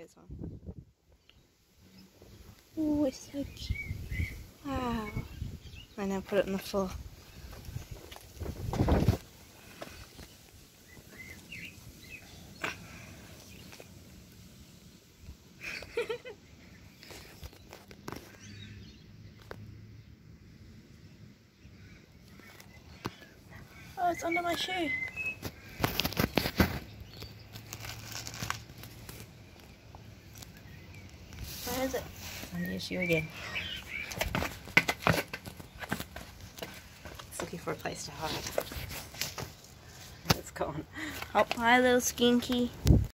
goes on. Oh, it's so cute. Wow. I now put it on the floor. oh, it's under my shoe. Where is it? Under your shoe again. It's looking for a place to hide. It's gone. Oh, hi little skinky.